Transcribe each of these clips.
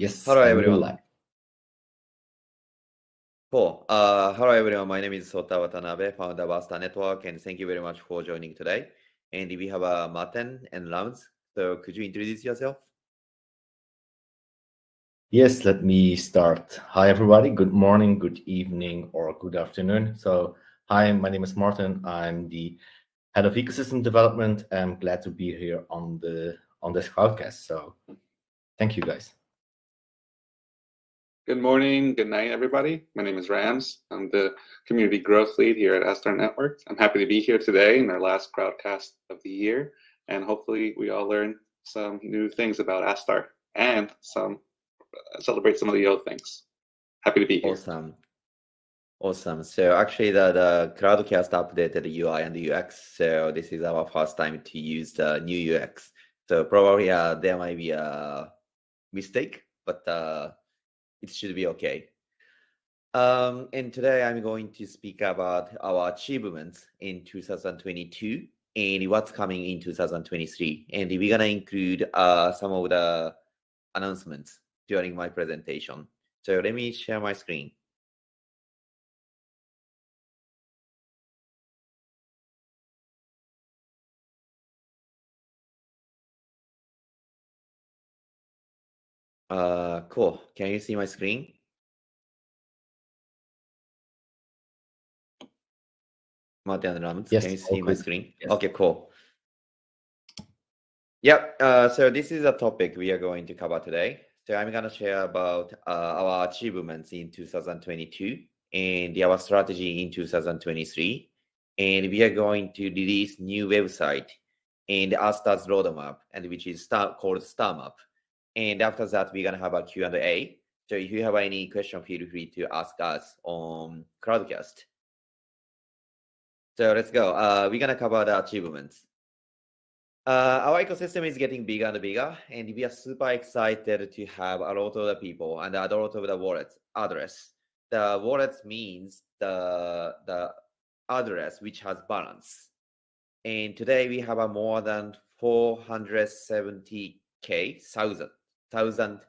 Yes. Hello, everyone. live. Cool. Uh, hello, everyone. My name is Sota Watanabe, founder of Astar Network, and thank you very much for joining today. And we have uh, Martin and Lams. So could you introduce yourself? Yes, let me start. Hi, everybody. Good morning, good evening, or good afternoon. So, hi, my name is Martin. I'm the head of ecosystem development. I'm glad to be here on the on this podcast. So, thank you, guys. Good morning, good night, everybody. My name is Rams. I'm the community growth lead here at Astar Network. I'm happy to be here today in our last crowdcast of the year, and hopefully, we all learn some new things about Astar and some uh, celebrate some of the old things. Happy to be here. Awesome. Awesome. So actually, the, the updated the UI and the UX. So this is our first time to use the new UX. So probably uh, there might be a mistake, but uh, it should be okay. Um, and today I'm going to speak about our achievements in 2022 and what's coming in 2023. And we're gonna include uh, some of the announcements during my presentation. So let me share my screen. Uh, cool. Can you see my screen? Martin and Rams, Yes, can you see my screen? Yes. Okay, cool. Yep. Uh, so this is a topic we are going to cover today. So I'm gonna share about uh, our achievements in 2022 and our strategy in 2023. And we are going to release new website and Astar's roadmap, and which is star, called StarMap. And after that, we're gonna have a Q&A. So if you have any question, feel free to ask us on Crowdcast. So let's go. Uh, we're gonna cover the achievements. Uh, our ecosystem is getting bigger and bigger, and we are super excited to have a lot of the people and a lot of the wallets address. The wallets means the the address which has balance. And today we have a more than 470k thousand thousand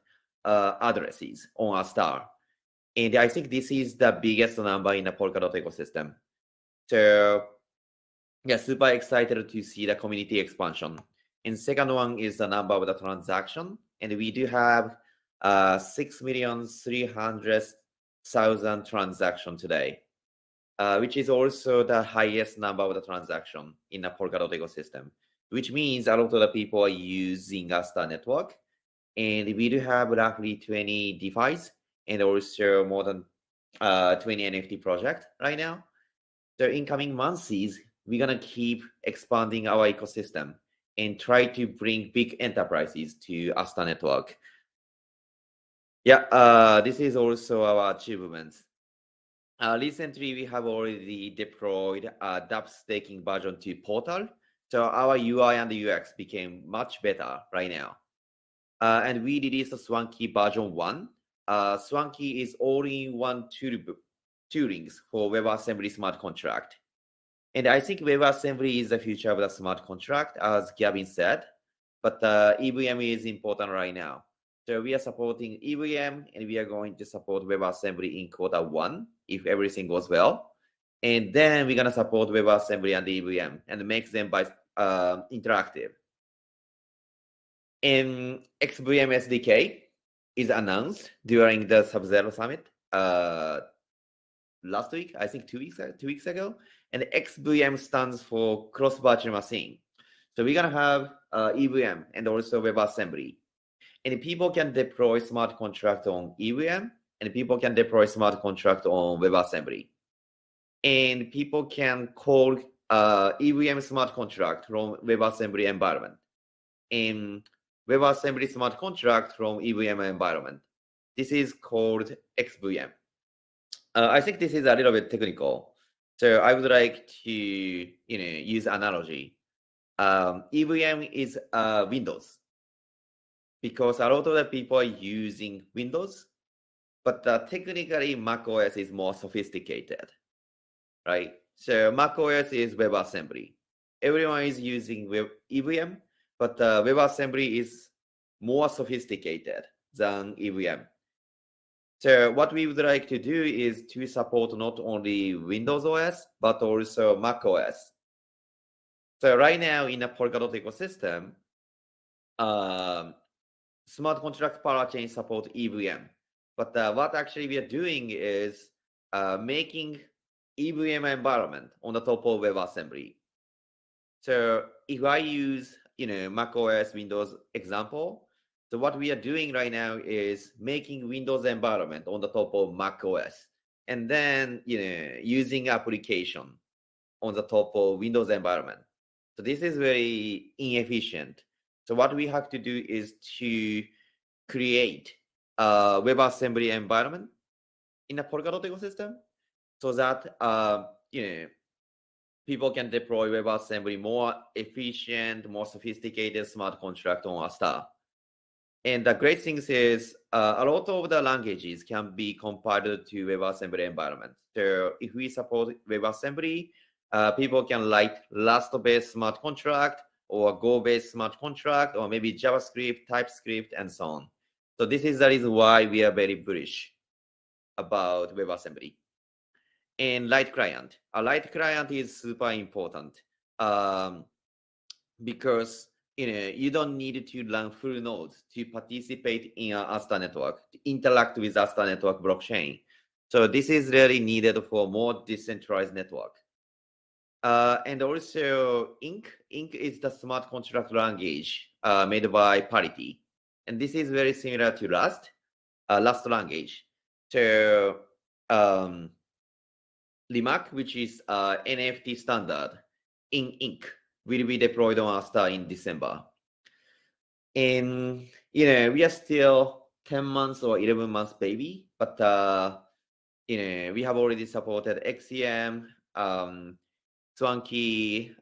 uh, addresses on Astar. And I think this is the biggest number in the Polkadot ecosystem. So yeah, super excited to see the community expansion. And second one is the number of the transaction. And we do have uh, 6,300,000 transaction today, uh, which is also the highest number of the transaction in the Polkadot ecosystem, which means a lot of the people are using Astar network. And we do have roughly 20 DeFi's and also more than uh, 20 NFT project right now. So in coming months, we're gonna keep expanding our ecosystem and try to bring big enterprises to Astar Network. Yeah, uh, this is also our achievements. Uh, recently, we have already deployed a DApp staking version to Portal, so our UI and the UX became much better right now. Uh, and we released Swanky version one. Uh, Swanky is all-in-one tool for WebAssembly smart contract. And I think WebAssembly is the future of the smart contract, as Gavin said. But uh, EVM is important right now. So we are supporting EVM and we are going to support WebAssembly in quarter one if everything goes well. And then we're going to support WebAssembly and EVM and make them by uh, interactive. And XVM SDK is announced during the Sub0 Summit uh, last week, I think two weeks two weeks ago. And XVM stands for Cross Virtual Machine. So we're gonna have uh, EVM and also WebAssembly, and people can deploy smart contract on EVM, and people can deploy smart contract on WebAssembly, and people can call uh, EVM smart contract from WebAssembly environment, and WebAssembly smart contract from EVM environment. This is called XVM. Uh, I think this is a little bit technical, so I would like to you know use analogy. Um, EVM is uh, Windows because a lot of the people are using Windows, but uh, technically Mac OS is more sophisticated, right? So Mac OS is WebAssembly. Everyone is using web EVM, but uh, WebAssembly is more sophisticated. than EVM. So what we would like to do is to support not only Windows OS, but also Mac OS. So right now in the Polkadot ecosystem, um, smart contract parachain support EVM. But uh, what actually we are doing is uh, making EVM environment on the top of WebAssembly. So if I use, you know, Mac OS, Windows example, so what we are doing right now is making Windows environment on the top of Mac OS, and then you know using application on the top of Windows environment. So this is very inefficient. So what we have to do is to create a WebAssembly environment in a Polkadot ecosystem, so that uh, you know people can deploy WebAssembly more efficient, more sophisticated smart contract on Astar. And the great thing is uh, a lot of the languages can be compiled to WebAssembly environment. So if we support WebAssembly, uh, people can write Rust-based smart contract or Go-based smart contract or maybe JavaScript, TypeScript, and so on. So this is the reason why we are very bullish about WebAssembly. And light client. A light client is super important um, because you know you don't need to run full nodes to participate in a Astar network, to interact with Astar network blockchain. So this is really needed for more decentralized network. Uh, and also Ink. Ink is the smart contract language uh, made by Parity. And this is very similar to Rust, uh, Rust language. So um, Limac, which is uh, NFT standard in Ink will be deployed on Astar in December. And you know, we are still 10 months or 11 months baby, but uh, you know, we have already supported XCM, um, Swanky,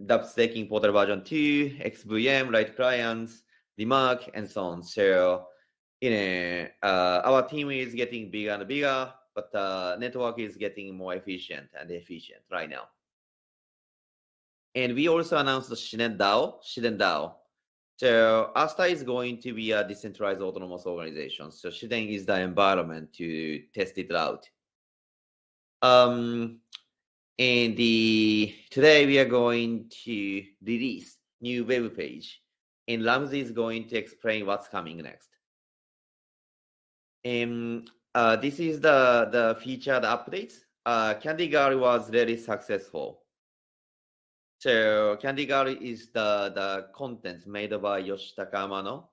dApp staking portal version 2, XVM, Light clients, Limac, and so on. So, you know, uh, our team is getting bigger and bigger, but the uh, network is getting more efficient and efficient right now. And we also announced the Shiden DAO, Shiden DAO. So Astar is going to be a decentralized autonomous organization. So Shiden is the environment to test it out. Um, and the today we are going to release new web page, and Ramsey is going to explain what's coming next. And uh, this is the the featured updates. Uh, Candy Girl was very successful. So Candy Girl is the, the content made by Yoshitaka Amano.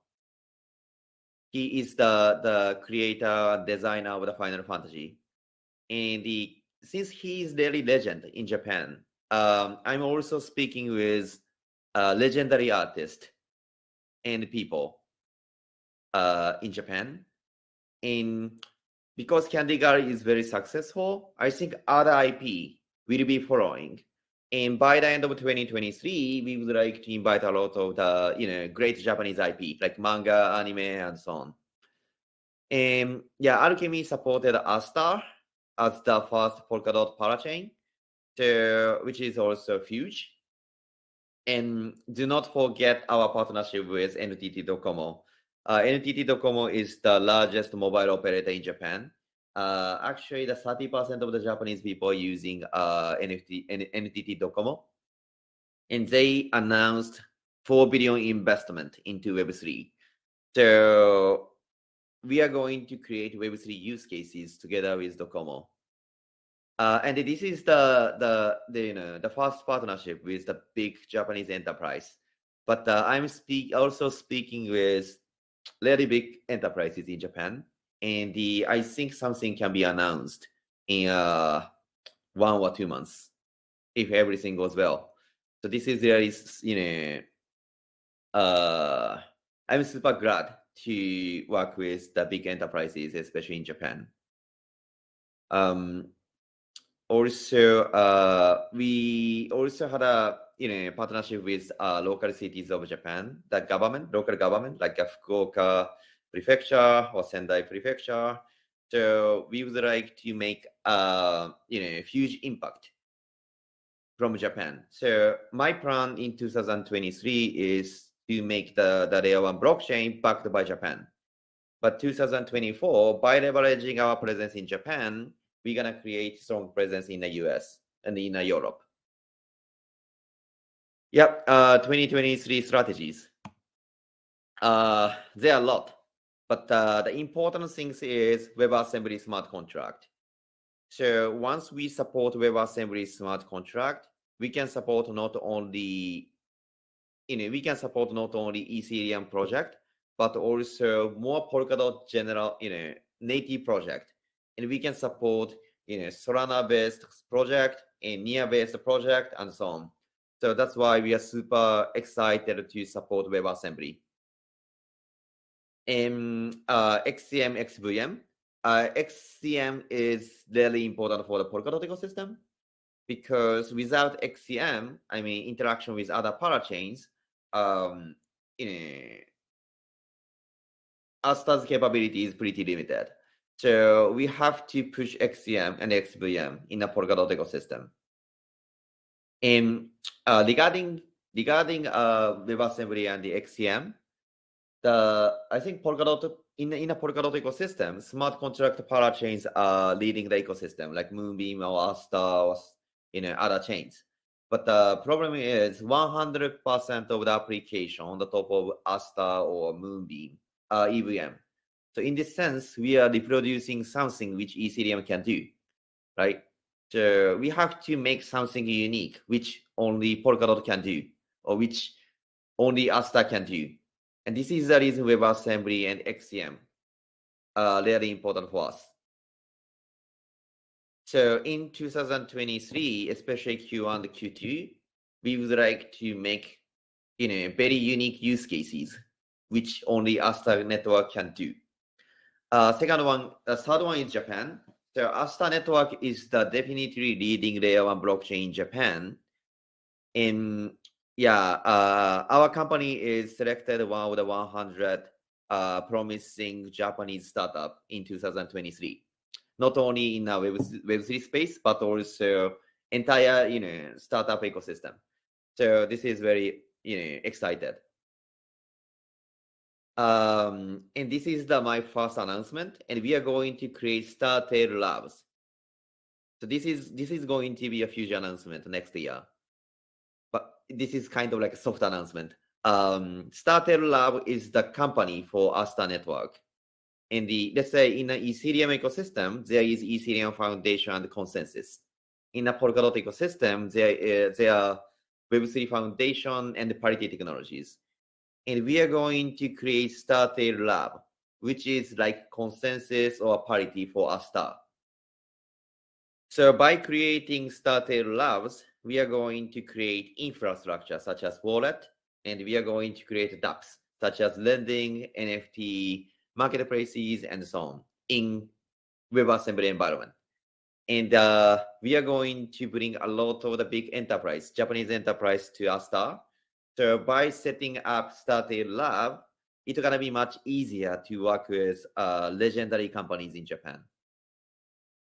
He is the, the creator, and designer of the Final Fantasy. And the, since he is really legend in Japan, um, I'm also speaking with a legendary artist and people uh, in Japan. And because Candy Girl is very successful, I think other IP will be following and by the end of 2023, we would like to invite a lot of the you know great Japanese IP like manga, anime, and so on. And yeah, Alchemy supported Astar as the first Polkadot parachain, which is also huge. And do not forget our partnership with NTT Docomo. Uh, NTT Docomo is the largest mobile operator in Japan uh, actually the 30% of the Japanese people using uh, NFT, NTT Docomo. And they announced 4 billion investment into Web3. So we are going to create Web3 use cases together with Docomo. Uh, and this is the, the, the, you know, the first partnership with the big Japanese enterprise. But uh, I'm speak, also speaking with really big enterprises in Japan and the I think something can be announced in uh, one or two months if everything goes well. So this is there is you know uh, I'm super glad to work with the big enterprises, especially in Japan. Um, also, uh, we also had a know partnership with uh, local cities of Japan, the government, local government like Fukuoka, prefecture or Sendai prefecture. So we would like to make a you know huge impact from Japan. So my plan in 2023 is to make the, the layer one blockchain backed by Japan. But 2024, by leveraging our presence in Japan, we're gonna create strong presence in the US and in Europe. Yep, uh, 2023 strategies. Uh, there are a lot, but uh, the important thing is WebAssembly smart contract. So once we support WebAssembly smart contract, we can support not only you know we can support not only Ethereum project but also more Polkadot general you know native project, and we can support you know Solana based project and NEAR based project and so on. So that's why we are super excited to support WebAssembly. And uh, XCM, XVM. Uh, XCM is really important for the Polkadot ecosystem because without XCM, I mean interaction with other parachains, um, you Astar's capability is pretty limited. So we have to push XCM and XVM in the Polkadot ecosystem. And uh, regarding regarding uh, WebAssembly and the XCM, the I think Polkadot in in a Polkadot ecosystem, smart contract parachains are leading the ecosystem, like Moonbeam or Astar or you know other chains. But the problem is 100% of the application on the top of Astar or Moonbeam are EVM. So in this sense, we are reproducing something which Ethereum can do, right? So we have to make something unique, which only Polkadot can do, or which only Astar can do. And this is the reason WebAssembly and XCM are really important for us. So in 2023, especially Q1 and Q2, we would like to make you know very unique use cases which only Astar network can do. Uh, second one, the third one is Japan. So Astar network is the definitely leading layer one blockchain in Japan. And yeah, uh, our company is selected one of the 100 uh, promising Japanese startup in 2023. Not only in the Web, Web3 space, but also entire you know startup ecosystem. So this is very you know excited. Um, and this is the my first announcement, and we are going to create Startale Labs. So this is this is going to be a huge announcement next year. But this is kind of like a soft announcement. Um, Startale Lab is the company for Astar Network. In the let's say in the Ethereum ecosystem, there is Ethereum Foundation and ConsenSys. In the Polkadot ecosystem, there uh, there are Web3 Foundation and Parity Technologies and we are going to create Startale Lab, which is like ConsenSys or parity for Astar. So by creating Startale Labs, we are going to create infrastructure such as wallet, and we are going to create dApps such as lending, NFT, marketplaces, and so on in WebAssembly environment. And uh, we are going to bring a lot of the big enterprise, Japanese enterprise to Astar so by setting up Startale Lab, it's gonna be much easier to work with uh, legendary companies in Japan.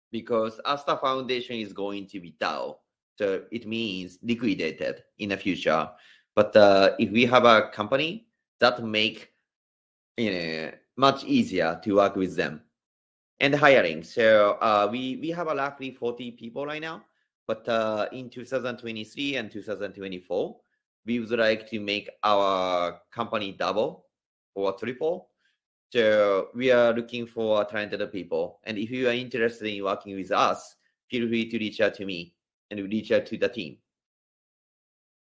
Because Astar Foundation is going to be DAO, so it means liquidated in the future. But uh, if we have a company that make you know much easier to work with them and hiring. So uh, we we have a roughly 40 people right now, but uh, in 2023 and 2024 we would like to make our company double or triple. So we are looking for talented people. And if you are interested in working with us, feel free to reach out to me and reach out to the team.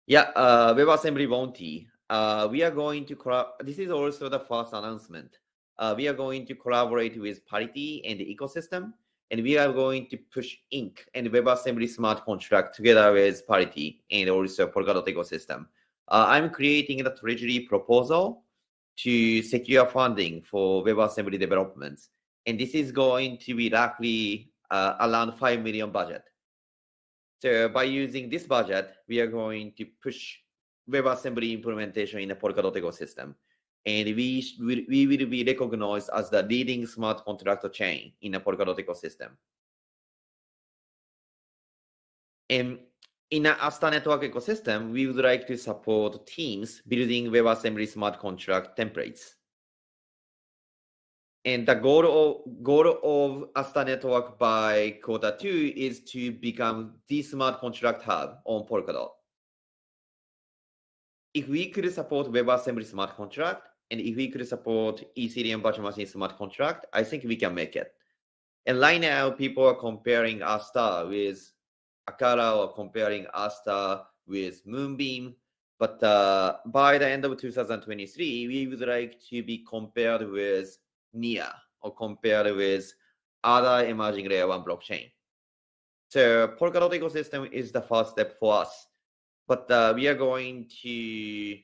Yeah, uh, WebAssembly Bounty. Uh, we are going to, this is also the first announcement. Uh, we are going to collaborate with Parity and the ecosystem and we are going to push Ink and WebAssembly smart contract together with Parity and also Polkadot ecosystem. Uh, I'm creating a treasury proposal to secure funding for WebAssembly developments, and this is going to be roughly uh, around 5 million budget. So by using this budget, we are going to push WebAssembly implementation in the Polkadot ecosystem and we, we will be recognized as the leading smart contract chain in the Polkadot ecosystem. And in the Astar network ecosystem, we would like to support teams building WebAssembly smart contract templates. And the goal of goal of Astar Network by quarter two is to become the smart contract hub on Polkadot. If we could support WebAssembly smart contract, and if we could support Ethereum virtual machine smart contract, I think we can make it. And right now, people are comparing Astar with Acala or comparing Astar with Moonbeam. But uh, by the end of 2023, we would like to be compared with NEAR or compared with other emerging layer one blockchain. So Polkadot ecosystem is the first step for us. But uh, we are going to, you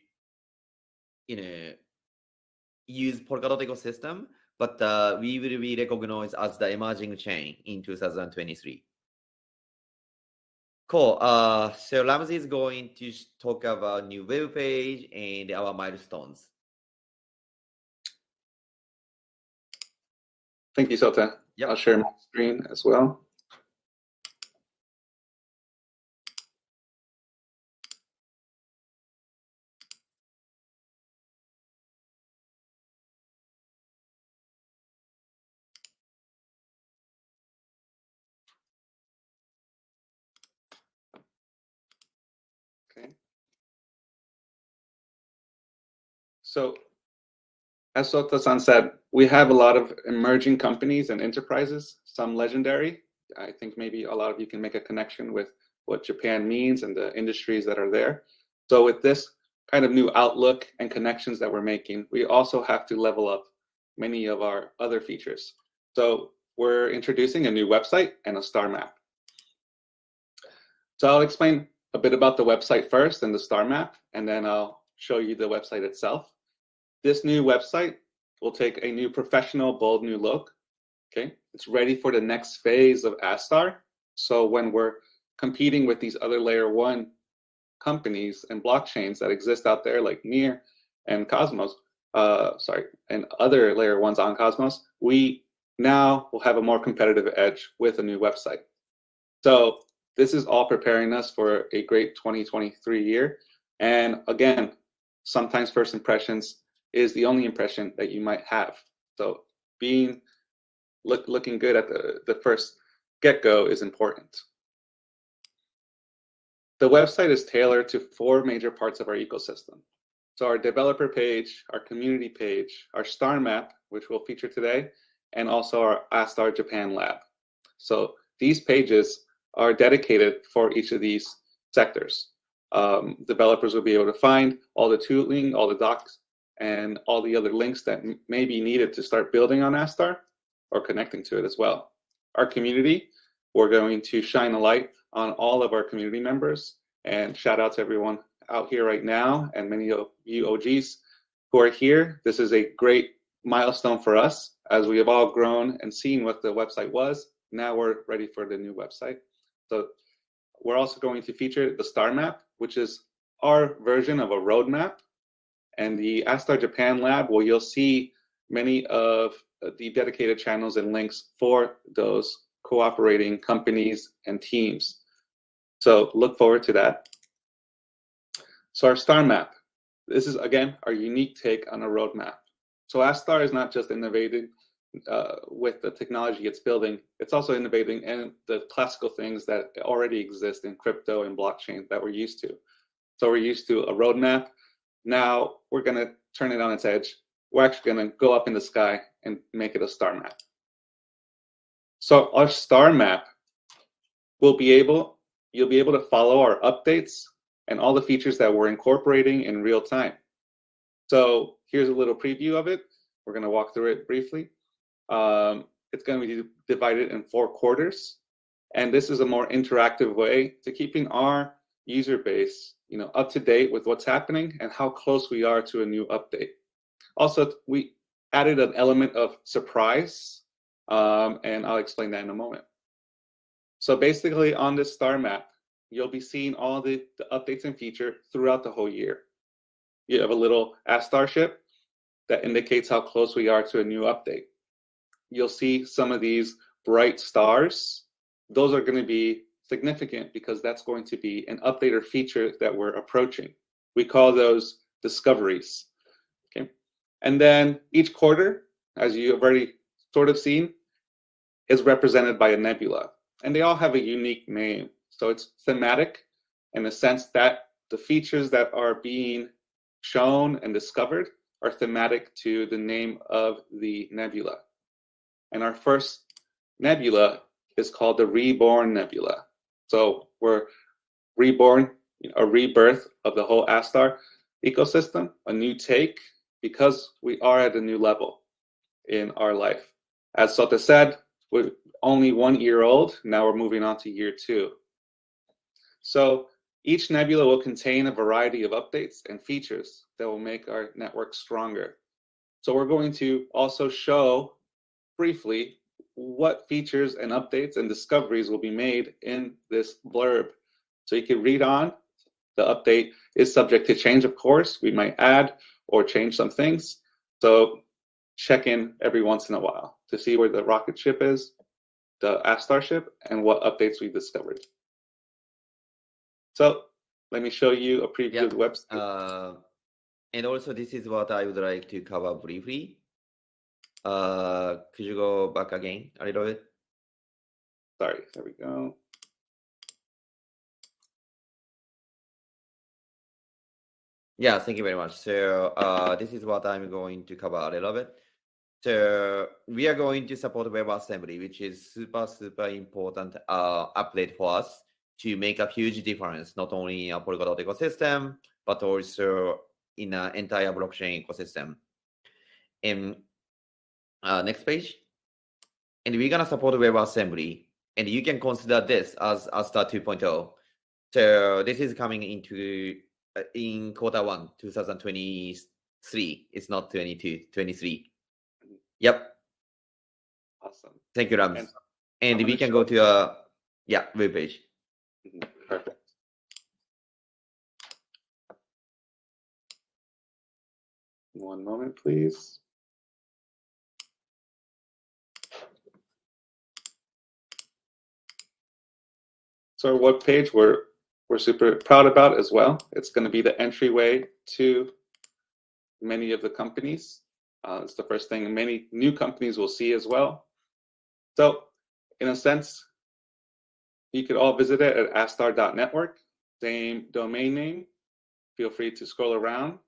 know, use Polkadot ecosystem, but uh, we will be recognized as the emerging chain in 2023. Cool. Uh, so Ramsey is going to talk about new web page and our milestones. Thank you, Sota. Yep. I'll share my screen as well. So as Sota-san said, we have a lot of emerging companies and enterprises, some legendary. I think maybe a lot of you can make a connection with what Japan means and the industries that are there. So with this kind of new outlook and connections that we're making, we also have to level up many of our other features. So we're introducing a new website and a star map. So I'll explain a bit about the website first and the star map, and then I'll show you the website itself. This new website will take a new professional, bold new look. Okay, it's ready for the next phase of Astar. So when we're competing with these other layer one companies and blockchains that exist out there, like Near and Cosmos, uh, sorry, and other layer ones on Cosmos, we now will have a more competitive edge with a new website. So this is all preparing us for a great 2023 year. And again, sometimes first impressions is the only impression that you might have. So being look, looking good at the, the first get-go is important. The website is tailored to four major parts of our ecosystem. So our developer page, our community page, our star map, which we'll feature today, and also our Astar Japan lab. So these pages are dedicated for each of these sectors. Um, developers will be able to find all the tooling, all the docs, and all the other links that may be needed to start building on Astar or connecting to it as well. Our community, we're going to shine a light on all of our community members and shout out to everyone out here right now and many of you OGs who are here. This is a great milestone for us as we have all grown and seen what the website was. Now we're ready for the new website. So we're also going to feature the star map, which is our version of a roadmap and the Astar Japan lab, where you'll see many of the dedicated channels and links for those cooperating companies and teams. So look forward to that. So our star map. This is again our unique take on a roadmap. So Astar is not just innovating uh, with the technology it's building, it's also innovating in the classical things that already exist in crypto and blockchain that we're used to. So we're used to a roadmap now we're going to turn it on its edge. We're actually going to go up in the sky and make it a star map. So our star map will be able, you'll be able to follow our updates and all the features that we're incorporating in real time. So here's a little preview of it. We're going to walk through it briefly. Um, it's going to be divided in four quarters. And this is a more interactive way to keeping our user base you know, up to date with what's happening and how close we are to a new update. Also, we added an element of surprise, um, and I'll explain that in a moment. So basically, on this star map, you'll be seeing all the, the updates and feature throughout the whole year. You have a little Astar ship that indicates how close we are to a new update. You'll see some of these bright stars. Those are going to be significant because that's going to be an update or feature that we're approaching. We call those discoveries. Okay. And then each quarter, as you have already sort of seen, is represented by a nebula. And they all have a unique name. So it's thematic in the sense that the features that are being shown and discovered are thematic to the name of the nebula. And our first nebula is called the Reborn Nebula. So we're reborn, a rebirth of the whole Astar ecosystem, a new take, because we are at a new level in our life. As Sota said, we're only one year old. Now we're moving on to year two. So each nebula will contain a variety of updates and features that will make our network stronger. So we're going to also show briefly what features and updates and discoveries will be made in this blurb. So you can read on. The update is subject to change, of course. We might add or change some things. So check in every once in a while to see where the rocket ship is, the Astar ship, and what updates we discovered. So let me show you a preview of the website. Uh, and also, this is what I would like to cover briefly. Uh, could you go back again a little bit? Sorry, there we go. Yeah, thank you very much. So uh, this is what I'm going to cover a little bit. So we are going to support WebAssembly, which is super, super important uh, update for us to make a huge difference, not only in a Polkadot ecosystem, but also in an entire blockchain ecosystem. And uh, next page. And we're gonna support WebAssembly, and you can consider this as Astar 2.0. So this is coming into uh, in quarter one, 2023. It's not 22, 23. Yep. Awesome. Thank you, Rams. And And, we can go to a yeah web page. Mhm, Perfect. One moment, please. So our page we're we're super proud about as well. It's going to be the entryway to many of the companies. Uh, it's the first thing many new companies will see as well. So, in a sense, you could all visit it at astar.network, same domain name. Feel free to scroll around.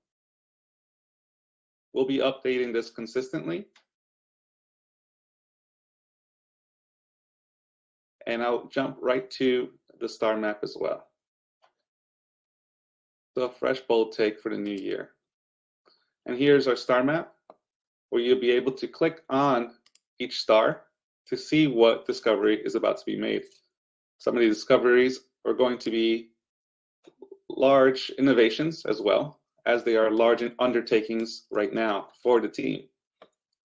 We'll be updating this consistently. And I'll jump right to the star map as well. So a fresh bold take for the new year. And here's our star map, where you'll be able to click on each star to see what discovery is about to be made. Some of these discoveries are going to be large innovations as well, as they are large undertakings right now for the team.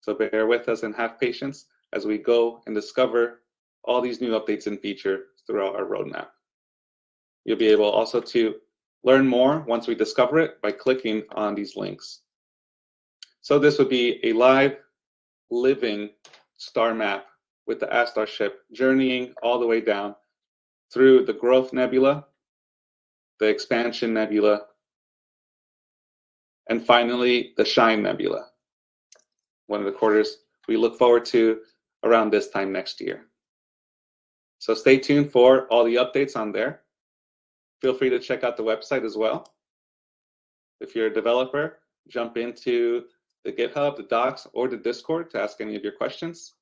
So bear with us and have patience as we go and discover all these new updates and features throughout our roadmap. You'll be able also to learn more once we discover it by clicking on these links. So this would be a live, living star map with the Astar ship journeying all the way down through the Growth Nebula, the Expansion Nebula, and finally the Shine Nebula, one of the quarters we look forward to around this time next year. So stay tuned for all the updates on there. Feel free to check out the website as well. If you're a developer, jump into the GitHub, the docs, or the Discord to ask any of your questions.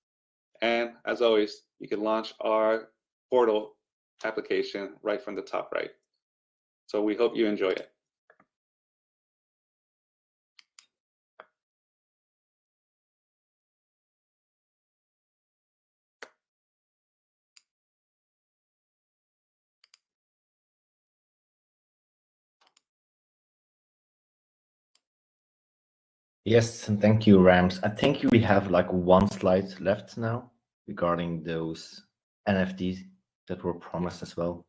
And as always, you can launch our portal application right from the top right. So we hope you enjoy it. Yes, and thank you, Rams. I think we have like one slide left now regarding those NFTs that were promised as well.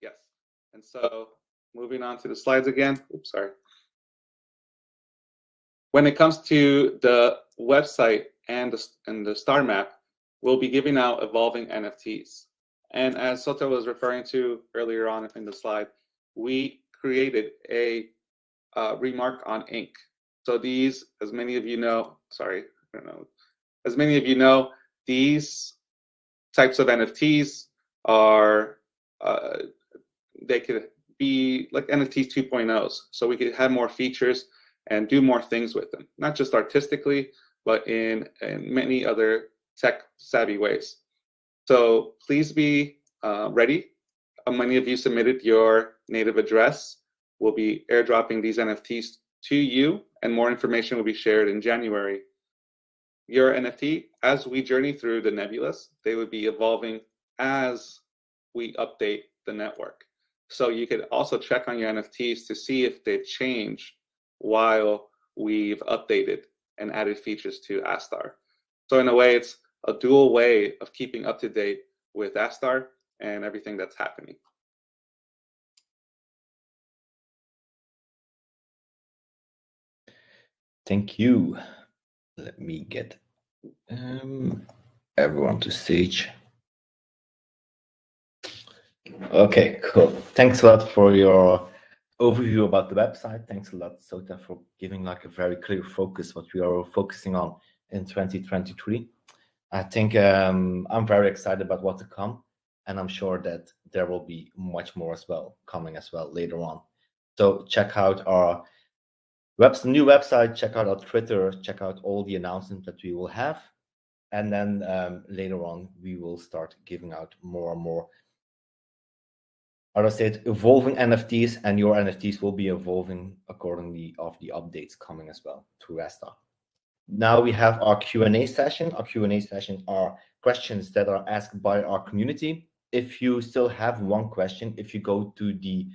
Yes. And so moving on to the slides again. Oops, sorry. When it comes to the website and the, and the star map, we'll be giving out evolving NFTs. And as Sota was referring to earlier on in the slide, we created a uh, RMRK on ink. So these, as many of you know, sorry, I don't know. As many of you know, these types of NFTs are uh, they could be like NFTs 2.0s, so we could have more features and do more things with them, not just artistically, but in, in many other tech savvy ways. So please be uh, ready. Many of you submitted your native address. We'll be airdropping these NFTs to you, and more information will be shared in January. Your NFT, as we journey through the nebulous, they would be evolving as we update the network. So you could also check on your NFTs to see if they've changed while we've updated and added features to Astar. So in a way, it's a dual way of keeping up to date with Astar and everything that's happening. Thank you. Let me get um, everyone to stage. Okay, cool. Thanks a lot for your overview about the website. Thanks a lot, Sota, for giving like a very clear focus what we are focusing on in 2023. I think um, I'm very excited about what to come, and I'm sure that there will be much more as well coming as well later on. So check out our web new website, check out our Twitter, check out all the announcements that we will have, and then um, later on we will start giving out more and more I say evolving NFTs, and your NFTs will be evolving accordingly of the updates coming as well to Rasta. Now we have our Q&A session. Our Q&A session are questions that are asked by our community. If you still have one question, if you go to the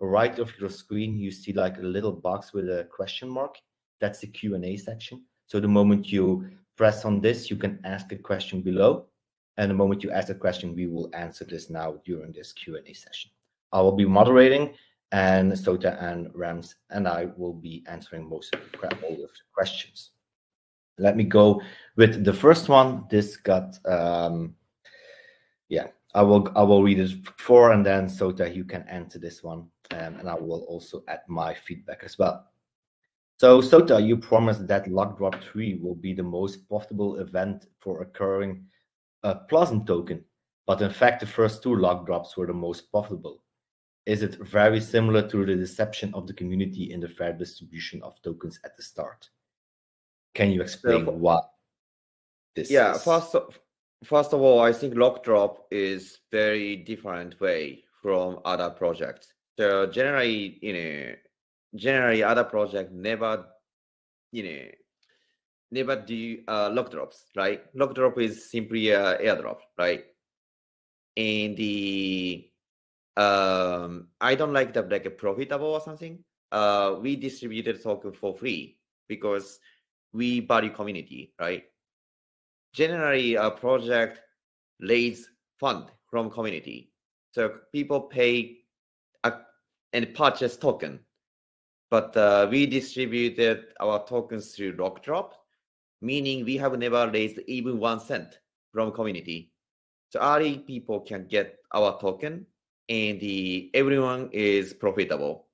right of your screen, you see like a little box with a question mark. That's the Q&A section. So the moment you press on this, you can ask a question below. And the moment you ask a question, we will answer this now during this Q&A session. I will be moderating, and Sota and Rams and I will be answering most of the, of the questions. Let me go with the first one. This got, um, yeah, I will I will read it before, and then Sota, you can answer this one, um, and I will also add my feedback as well. So Sota, you promised that Lock Drop 3 will be the most profitable event for occurring a Plasm token, but in fact the first two lock drops were the most profitable is it very similar to the deception of the community in the fair distribution of tokens at the start? Can you explain so, why this yeah is? first first of all i think lock drop is very different way from other projects so generally you know generally other project never you know never do uh, lock drops right lock drop is simply a airdrop right and the um, I don't like the like a profitable or something. Uh, we distributed token for free because we value community, right? Generally, a project raise fund from community, so people pay a, and purchase token. But uh, we distributed our tokens through Lock Drop, meaning we have never raised even one cent from community. So early people can get our token and the everyone is profitable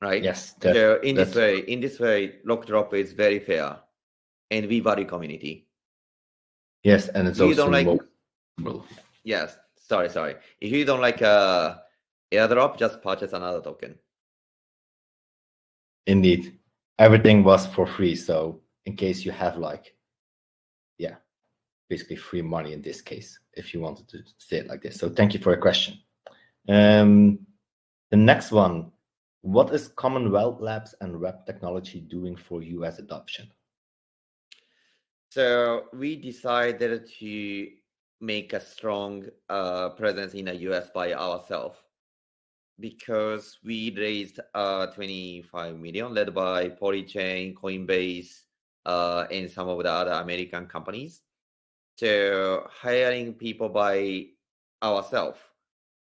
right yes that, so in this way in this way lock drop is very fair and we value community yes and it's if also you don't like yes sorry sorry if you don't like uh airdrop just purchase another token indeed everything was for free so in case you have like yeah basically free money in this case, if you wanted to say it like this. So thank you for your question. Um, the next one, what is Commonwealth Labs and Web Technology doing for US adoption? So we decided to make a strong uh, presence in the US by ourselves because we raised uh, 25 million led by Polychain, Coinbase, uh, and some of the other American companies. So hiring people by ourselves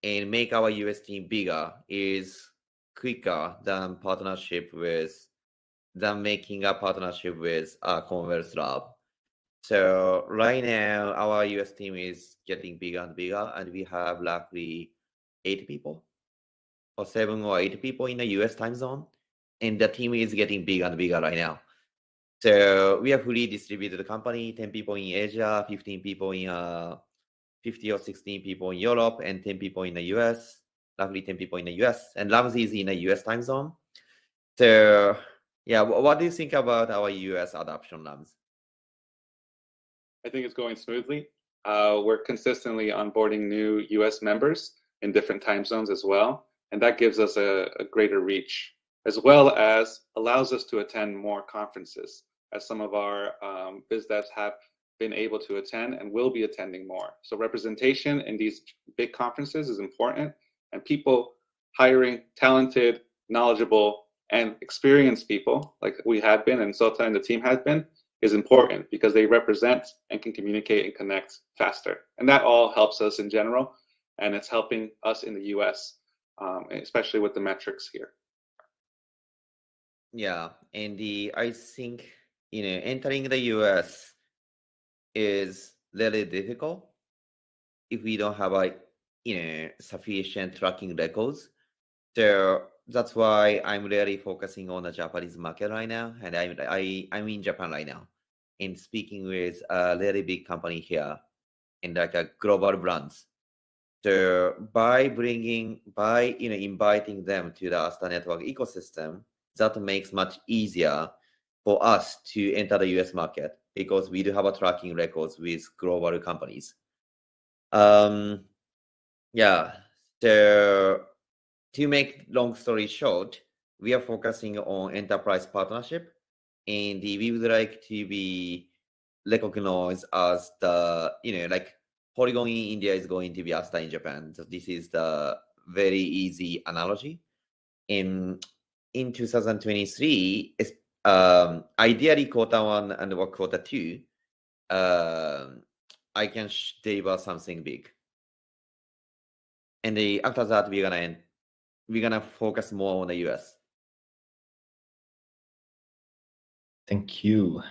and make our US team bigger is quicker than partnership with than making a partnership with a Commonwealth Lab. So right now our US team is getting bigger and bigger, and we have roughly eight people or seven or eight people in the US time zone, and the team is getting bigger and bigger right now. So we are fully distributed company, 10 people in Asia, 15 people in uh, 50 or 16 people in Europe, and 10 people in the US, roughly 10 people in the US. And Ramsey is in the US time zone. So yeah, what do you think about our US adoption, Lams? I think it's going smoothly. Uh, we're consistently onboarding new US members in different time zones as well. And that gives us a, a greater reach, as well as allows us to attend more conferences as some of our um, biz devs have been able to attend and will be attending more. So representation in these big conferences is important, and people hiring talented, knowledgeable, and experienced people like we have been and Sota and the team has been is important because they represent and can communicate and connect faster. And that all helps us in general, and it's helping us in the US, um, especially with the metrics here. Yeah, and the I think you know, entering the US is really difficult if we don't have like you know sufficient tracking records. So that's why I'm really focusing on the Japanese market right now, and I I I'm in Japan right now, and speaking with a really big company here, and like a global brands. So by bringing by you know inviting them to the Astar Network ecosystem, that makes much easier for us to enter the US market because we do have a tracking records with global companies. Um, yeah, so to make long story short, we are focusing on enterprise partnership, and we would like to be recognized as the you know like Polygon in India is going to be Astar in Japan. So this is the very easy analogy. In in 2023, um, ideally quarter one and quarter two, uh, I can deliver something big. And the, after that, we're gonna we're gonna focus more on the US. Thank you.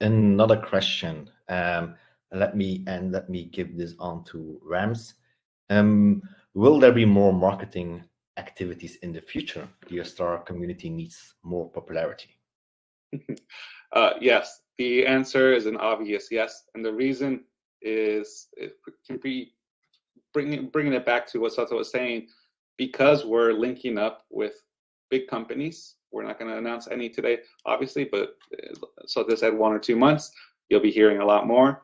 Another question. Um, let me and let me give this on to Rams. Um, will there be more marketing activities in the future? The Star community needs more popularity. uh, yes, the answer is an obvious yes, and the reason is it can be bringing bringing it back to what Sota was saying, because we're linking up with big companies. We're not going to announce any today, obviously, but so Sota said one or two months. You'll be hearing a lot more.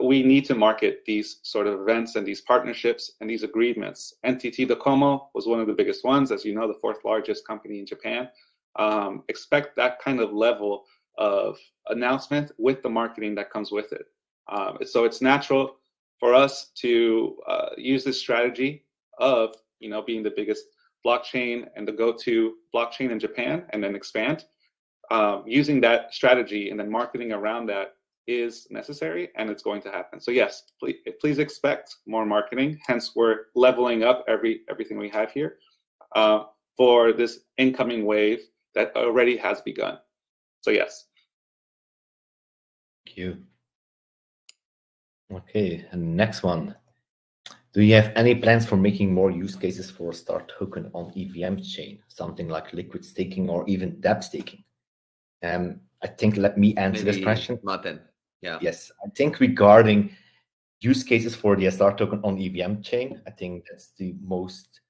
We need to market these sort of events and these partnerships and these agreements. NTT Docomo was one of the biggest ones, as you know, the fourth largest company in Japan um, expect that kind of level of announcement with the marketing that comes with it. Um, so it's natural for us to uh, use this strategy of you know being the biggest blockchain and the go-to blockchain in Japan, and then expand. Um, using that strategy and then marketing around that is necessary, and it's going to happen. So yes, please, please expect more marketing. Hence, we're leveling up every everything we have here uh, for this incoming wave that already has begun. So yes. Thank you. Okay, and next one. Do you have any plans for making more use cases for Star token on EVM chain, something like liquid staking or even dApp staking? Um, I think let me answer Maybe this question. Martin, yeah. Yes, I think regarding use cases for the Star token on EVM chain, I think that's the most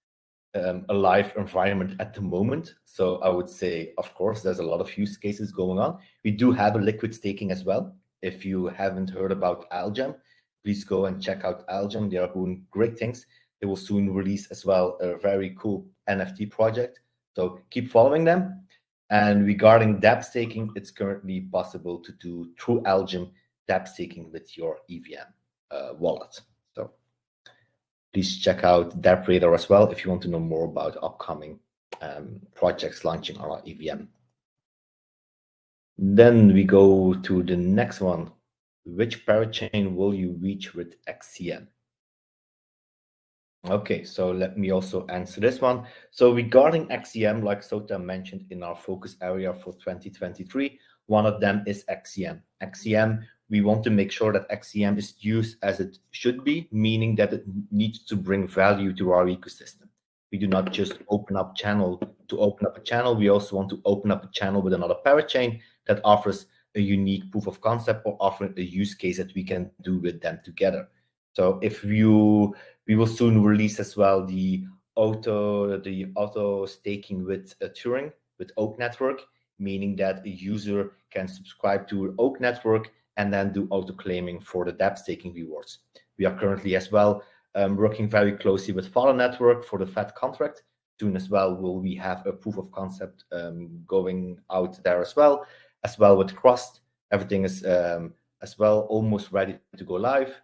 um, a live environment at the moment. So I would say, of course, there's a lot of use cases going on. We do have a liquid staking as well. If you haven't heard about Algem, please go and check out Algem. They are doing great things. They will soon release as well a very cool NFT project. So keep following them. And regarding dApp staking, it's currently possible to do through Algem dApp staking with your EVM uh, wallet So please check out that radar as well if you want to know more about upcoming um, projects launching on our EVM. Then we go to the next one. Which parachain will you reach with XCM? Okay, so let me also answer this one. So regarding XCM, like Sota mentioned in our focus area for 2023, one of them is XCM. XCM we want to make sure that XCM is used as it should be, meaning that it needs to bring value to our ecosystem. We do not just open up channel to open up a channel. We also want to open up a channel with another parachain that offers a unique proof of concept or offering a use case that we can do with them together. So if you, we will soon release as well the auto the auto staking with uh, Turing with Oak Network, meaning that a user can subscribe to Oak Network and then do auto claiming for the dApp staking rewards. We are currently as well um, working very closely with Phala Network for the Phat contract. Soon as well, will we have a proof of concept um, going out there as well, as well with Crust. Everything is um, as well almost ready to go live.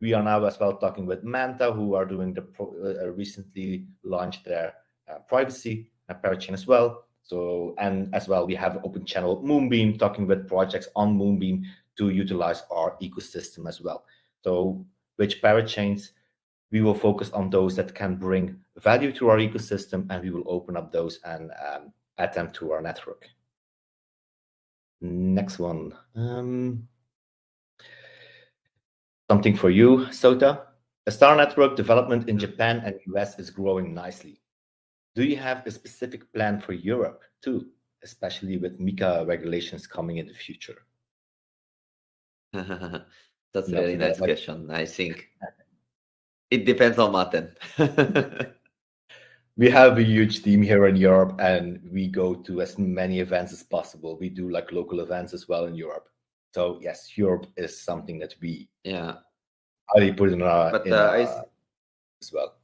We are now as well talking with Manta, who are doing the pro- uh, recently launched their uh, privacy uh, parachain as well. So and as well, we have open channel Moonbeam talking with projects on Moonbeam to utilize our ecosystem as well. So which parachains we will focus on those that can bring value to our ecosystem, and we will open up those and um, add them to our network. Next one. Um, something for you, Sota. Astar network development in Japan and US is growing nicely. Do you have a specific plan for Europe too, especially with MiCA regulations coming in the future? That's a very nice question. I think it depends on Martin. we have a huge team here in Europe and we go to as many events as possible. We do like local events as well in Europe. So yes, Europe is something that we yeah highly put in our, but in uh, our I, as well.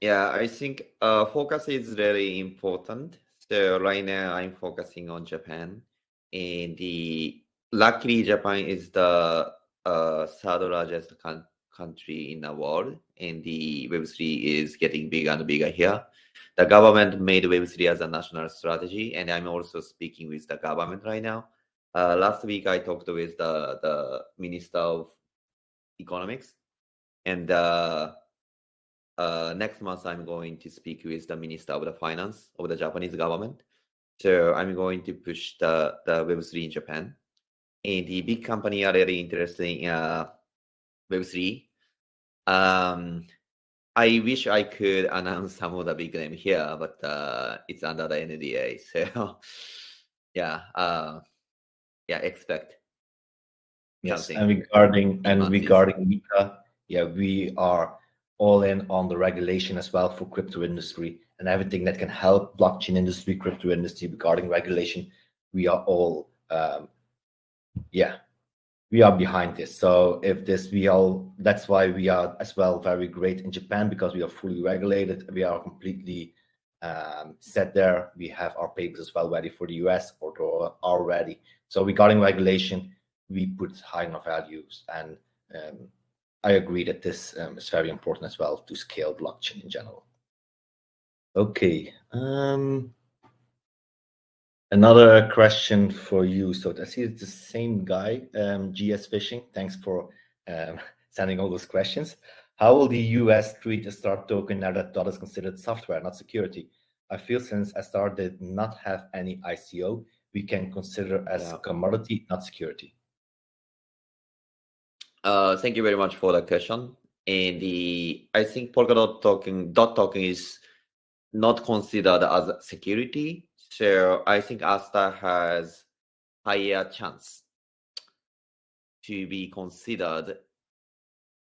Yeah, I think uh, focus is very important. So right now I'm focusing on Japan, and the luckily Japan is the uh, third largest con- country in the world, and the Web3 is getting bigger and bigger here. The government made Web3 as a national strategy, and I'm also speaking with the government right now. Uh, last week, I talked with the, the Minister of Economics, and uh, uh, next month, I'm going to speak with the Minister of the Finance of the Japanese government. So I'm going to push the, the Web3 in Japan. And the big company are really interested in uh, Web3 um, I wish I could announce some of the big name here, but uh, it's under the NDA. So, yeah, uh, yeah, expect. Yes, and regarding and regarding MiCA, yeah, we are all in on the regulation as well for crypto industry and everything that can help blockchain industry, crypto industry regarding regulation. We are all, um, yeah, we are behind this. So if this, we all, that's why we are as well very great in Japan because we are fully regulated. We are completely um, set there. We have our papers as well ready for the US or are ready. So regarding regulation, we put high enough values and um, I agree that this um, is very important as well to scale blockchain in general. Okay. Um, another question for you. So I see it's the same guy, um, GS Fishing. Thanks for um, sending all those questions. How will the US treat Astar token now that DOT is considered software, not security? I feel since Star did not have any ICO, we can consider as Yeah. commodity, not security. Uh, thank you very much for the question. And the I think Polkadot token dot token is not considered as security. So I think Astar has higher chance to be considered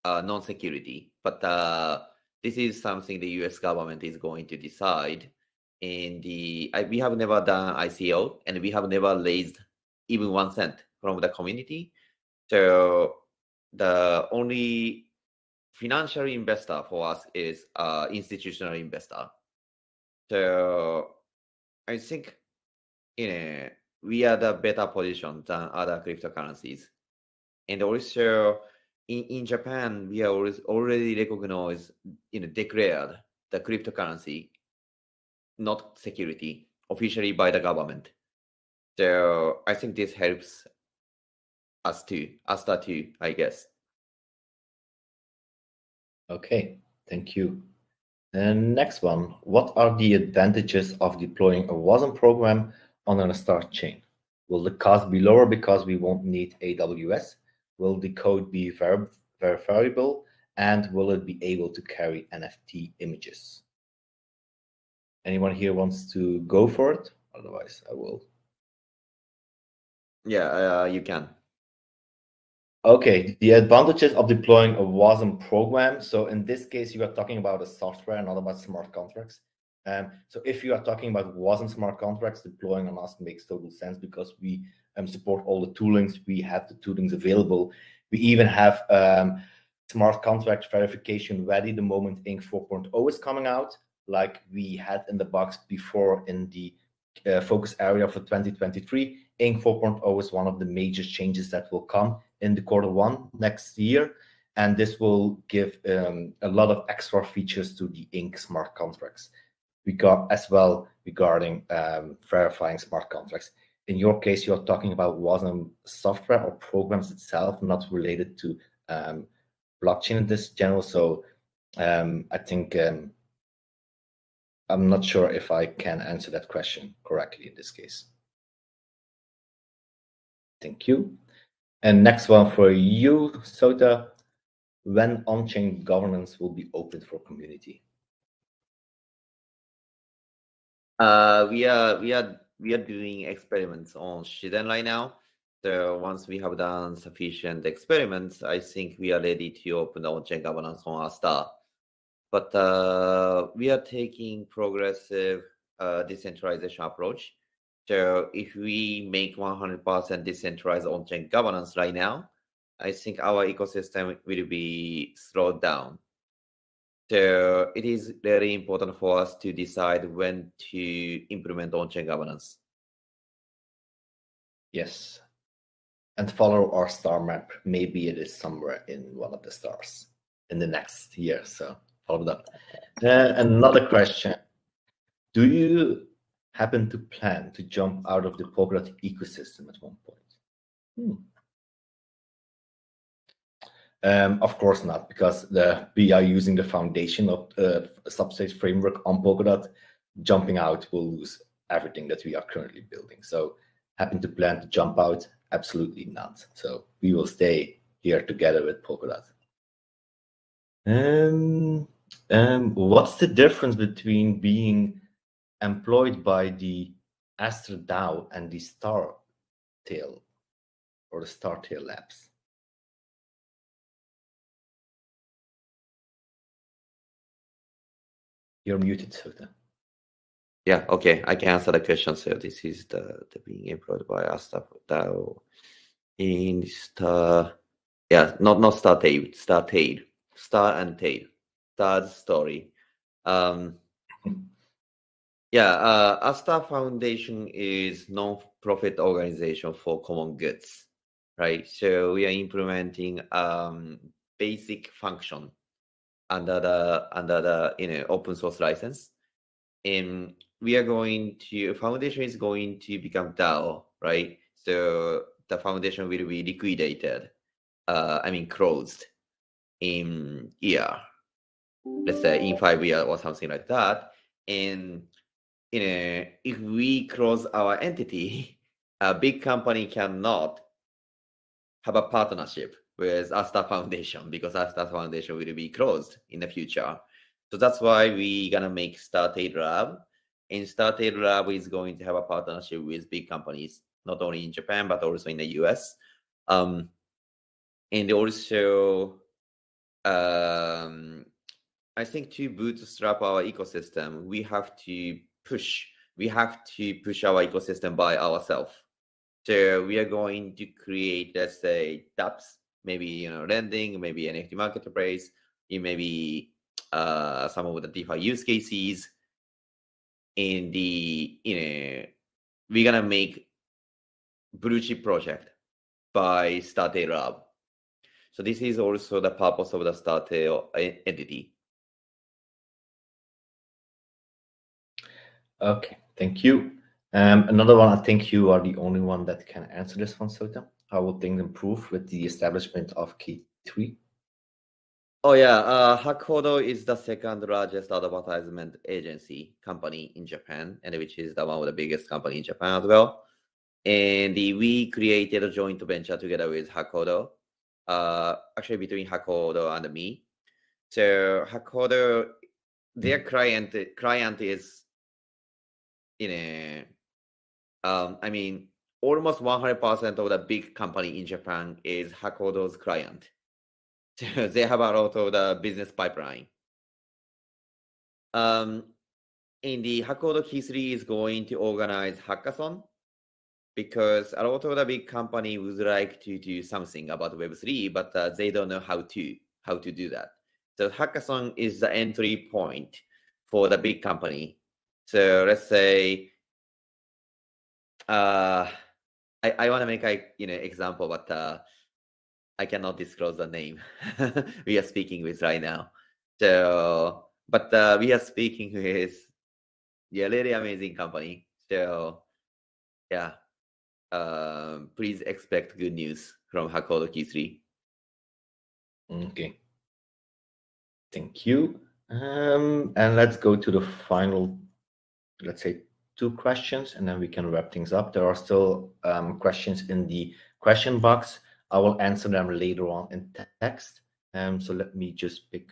uh, non-security. But uh, this is something the U.S. government is going to decide. And the I, we have never done ICO, and we have never raised even one cent from the community. So the only financial investor for us is uh, institutional investor. So I think you know we are the better position than other cryptocurrencies, and also in, in Japan we are always already recognized, you know, declared the cryptocurrency not security officially by the government. So I think this helps us too, Astar too, I guess. Okay, thank you. And next one, what are the advantages of deploying a WASM program on an Star chain? Will the cost be lower because we won't need AWS? Will the code be ver- verifiable? And will it be able to carry NFT images? Anyone here wants to go for it? Otherwise, I will. Yeah, uh, you can. Okay, the advantages of deploying a WASM program. So in this case, you are talking about a software, not about smart contracts. Um, so if you are talking about WASM smart contracts, deploying on us makes total sense because we um, support all the toolings. We have the toolings available. We even have um, smart contract verification ready the moment Ink 4.0 is coming out, like we had in the box before in the uh, focus area for 2023. Ink 4.0 is one of the major changes that will come in the quarter one next year. And this will give um, a lot of extra features to the Ink smart contracts. We got as well regarding um, verifying smart contracts. In your case, you're talking about WASM software or programs itself, not related to um, blockchain in this general. So I think I'm not sure if I can answer that question correctly in this case. Thank you. And next one for you, Sota. When on-chain governance will be open for community? Uh, we are we are we are doing experiments on Shiden right now. So once we have done sufficient experiments, I think we are ready to open on-chain governance on Astar. But uh, we are taking progressive uh, decentralization approach. So if we make 100% decentralized on-chain governance right now, I think our ecosystem will be slowed down. So it is very important for us to decide when to implement on-chain governance. Yes. And follow our star map. Maybe it is somewhere in one of the stars in the next year. So follow that. Uh, another question. Do you happen to plan to jump out of the Polkadot ecosystem at one point? Hmm. Um, of course not, because the, we are using the foundation of uh, substrate framework on Polkadot. Jumping out will lose everything that we are currently building. So, happen to plan to jump out? Absolutely not. So, we will stay here together with Polkadot. Um, um, what's the difference between being employed by the Astar DAO and the Star Tail or the Startale Labs? You're muted, Sota. Yeah, okay, I can answer the question. So this is the, the being employed by Astar DAO in Star. Yeah, not not Star Tail, Star Tail, Star and Tail, Star's story. Um, yeah, uh, Astar Foundation is non-profit organization for common goods, right? So we are implementing um, basic function under the under the you know open source license, and we are going to foundation is going to become DAO, right? So the foundation will be liquidated. Uh, I mean closed in year, let's say in five years or something like that, and you know, if we close our entity, a big company cannot have a partnership with Astar Foundation because Astar Foundation will be closed in the future. So that's why we're gonna make Startale Lab. And Startale Lab is going to have a partnership with big companies, not only in Japan but also in the US. Um, and also, um, I think to bootstrap our ecosystem, we have to push. We have to push our ecosystem by ourselves. So we are going to create, let's say, dApps maybe you know lending, maybe NFT marketplace, it may be uh, some of the DeFi use cases. In the you know, we're gonna make blue chip project by Startale Lab. So this is also the purpose of the Startale entity. Okay, thank you. Um, another one, I think you are the only one that can answer this one, Sota. How will things improve with the establishment of K3? Oh yeah, uh, Hakuhodo is the second largest advertisement agency company in Japan, and which is the one of the biggest company in Japan as well. And the, we created a joint venture together with Hakuhodo, uh, actually between Hakuhodo and me. So Hakuhodo, their client client is, you know, um, I mean, almost 100% of the big company in Japan is Hakuhodo's client. they have a lot of the business pipeline. Um, in the Hakodo Key3 is going to organize hackathon because a lot of the big company would like to do something about Web3, but uh, they don't know how to how to do that. So hackathon is the entry point for the big company. So let's say uh, I, I want to make a you know example, but uh, I cannot disclose the name we are speaking with right now. So, but uh, we are speaking with yeah, really amazing company. So, yeah, um, please expect good news from Hakuhodo Key3. Okay. Thank you. Um, and let's go to the final, let's say, two questions, and then we can wrap things up. There are still um, questions in the question box. I will answer them later on in text. Um, so let me just pick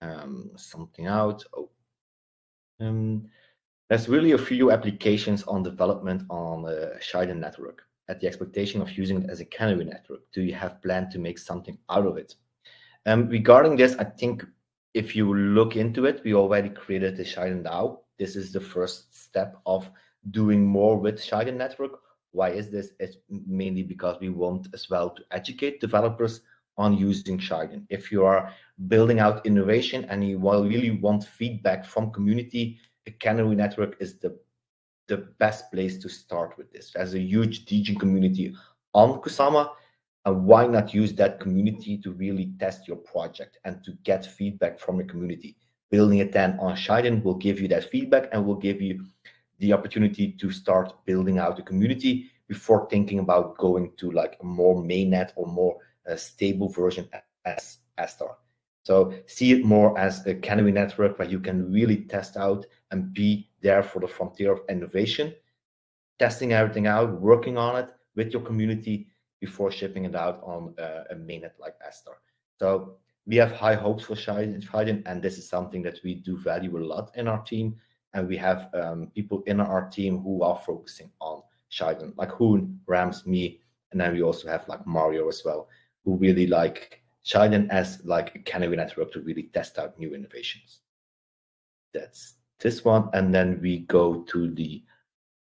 um, something out. Oh. Um, there's really a few applications on development on the Shiden network at the expectation of using it as a canary network. Do you have planned to make something out of it? Um, regarding this, I think if you look into it, we already created the Shiden DAO. This is the first step of doing more with Shiden network. Why is this? It's mainly because we want as well to educate developers on using Shiden. If you are building out innovation and you really want feedback from community, a Canary network is the the best place to start with this. There's a huge Degen community on Kusama, and why not use that community to really test your project and to get feedback from the community? Building it then on Shiden will give you that feedback and will give you the opportunity to start building out a community before thinking about going to like a more mainnet or more uh, stable version as Astar. So see it more as a canary network where you can really test out and be there for the frontier of innovation, testing everything out, working on it with your community before shipping it out on uh, a mainnet like Astar. So we have high hopes for Shiden, and this is something that we do value a lot in our team. And we have um, people in our team who are focusing on Shiden, like Hoon, Rams, me, and then we also have like Mario as well, who really like Shiden as like a canary network to really test out new innovations. That's this one. And then we go to the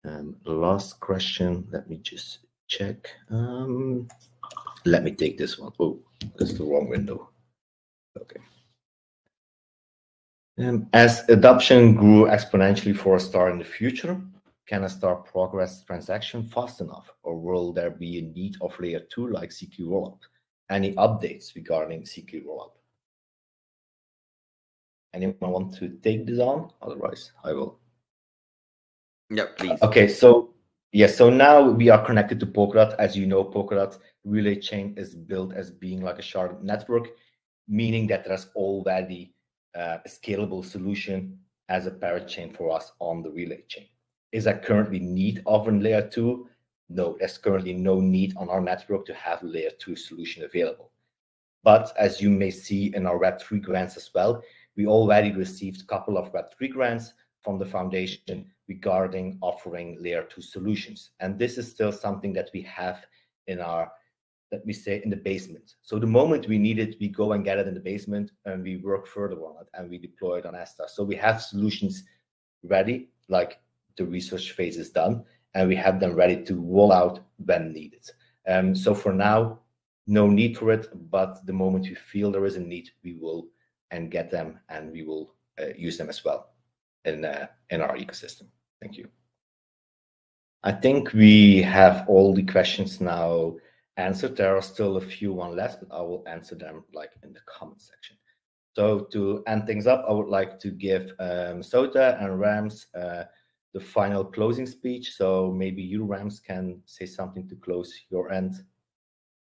um, last question. Let me just check. Um, let me take this one. Oh, that's the wrong window. Okay. Um, as adoption grew exponentially for Astar in the future, can Astar progress transaction fast enough, or will there be a need of layer two like ZK rollup? any updates regarding ZK rollup? Anyone want to take this on? Otherwise, I will. Yeah, please. Okay, so yes, so now we are connected to Polkadot. As you know, Polkadot relay chain is built as being like a shard network, meaning that there's already a scalable solution as a parachain for us on the relay chain. Is there currently need of a layer two? no, there's currently no need on our network to have layer two solution available. But as you may see in our Web3 grants as well, we already received a couple of Web3 grants from the foundation regarding offering layer two solutions. And this is still something that we have in our, let me say, in the basement. So the moment we need it, we go and get it in the basement and we work further on it and we deploy it on Astar. So we have solutions ready, like the research phase is done and we have them ready to roll out when needed. Um, so for now, no need for it, but the moment we feel there is a need, we will and get them and we will uh, use them as well in uh, in our ecosystem. Thank you. I think we have all the questions now answered. There are still a few one left, but I will answer them like in the comment section. So to end things up, I would like to give um, Sota and Rams uh, the final closing speech. So maybe you, Rams, can say something to close your end.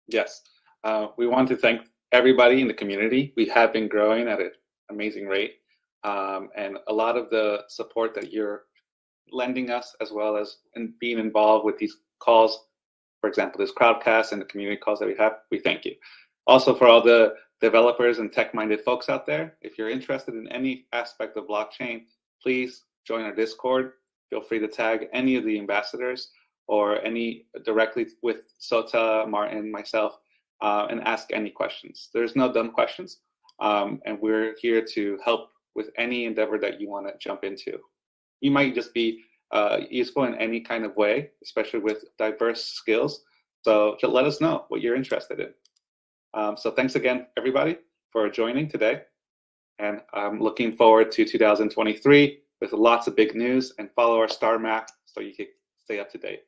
Yes. Uh, we want to thank everybody in the community. We have been growing at an amazing rate. Um, and a lot of the support that you're lending us, as well as in being involved with these calls, for example, this crowdcast and the community calls that we have, we thank you. Also, for all the developers and tech minded folks out there, if you're interested in any aspect of blockchain, please join our Discord feel free to tag any of the ambassadors or any directly with Sota, Martin, myself, uh, and ask any questions. There's no dumb questions, um, and we're here to help with any endeavor that you want to jump into. You might just be uh, useful in any kind of way, especially with diverse skills. So let us know what you're interested in. Um, so thanks again, everybody, for joining today. And I'm looking forward to 2023 with lots of big news and follow our star map so you can stay up to date.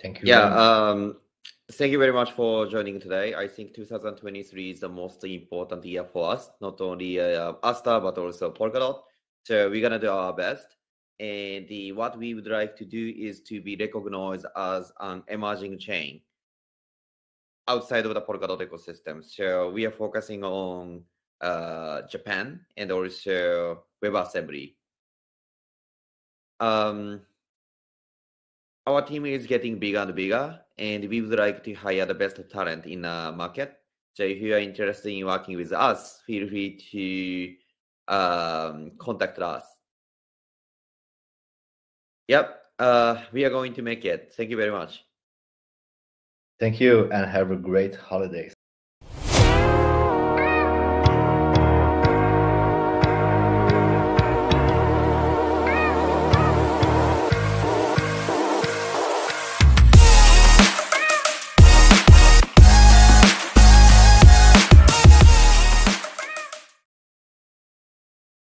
Thank you. Yeah. Um, thank you very much for joining today. I think 2023 is the most important year for us, not only uh, Astar, but also Polkadot. So we're going to do our best. And the, what we would like to do is to be recognized as an emerging chain outside of the Polkadot ecosystem. So we are focusing on uh, Japan and also WebAssembly. Um, our team is getting bigger and bigger, and we would like to hire the best talent in the market. So if you are interested in working with us, feel free to um, contact us. Yep, uh, we are going to make it. Thank you very much. Thank you and have a great holidays.